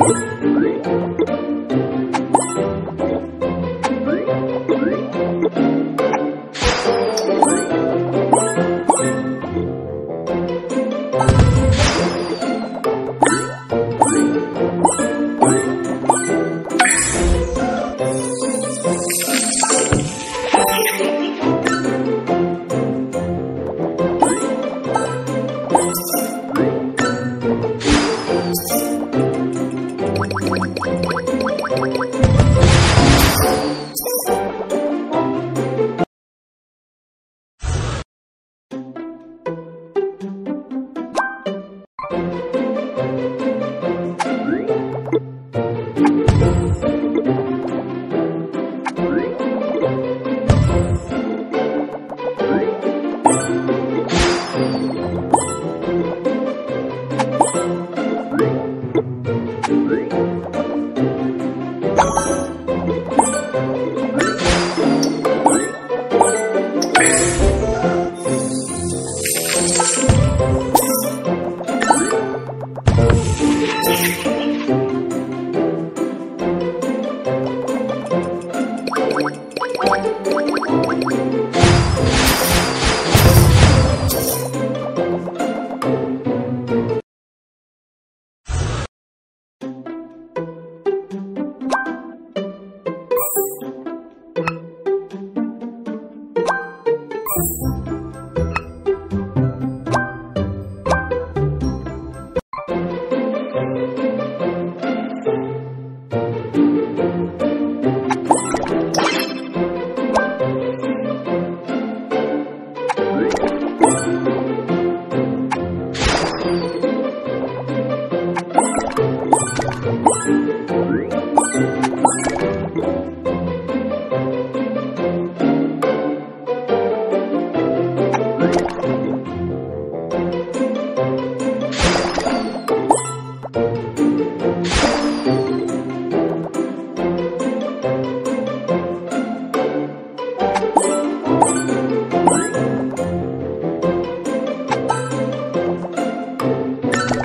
you